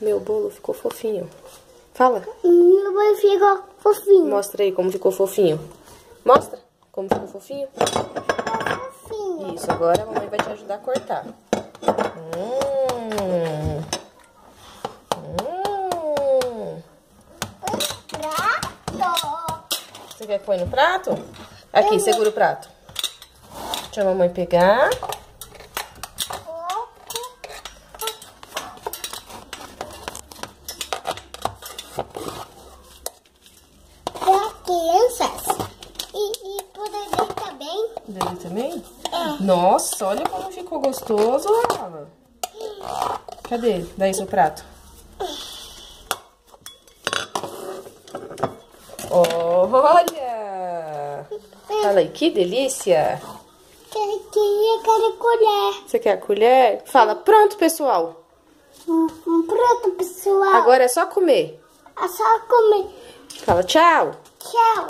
Meu bolo ficou fofinho. Fala. Meu bolo ficou fofinho. Mostra aí como ficou fofinho. Mostra como ficou fofinho. Fofinho. Isso, agora a mamãe vai te ajudar a cortar. Hum. Hum. Prato. Você quer pôr no prato? Aqui, segura o prato. Deixa a mamãe pegar. Para crianças. E, e por aí também. Dele também? É. Nossa, olha como ficou gostoso, Alan. Cadê? Daí seu prato. Olha! Fala aí, que delícia! Que- Queria querer colher. Você quer a colher? Fala, pronto, pessoal. Prato, pessoal. Agora é só comer. É só comer. Fala tchau. Tchau.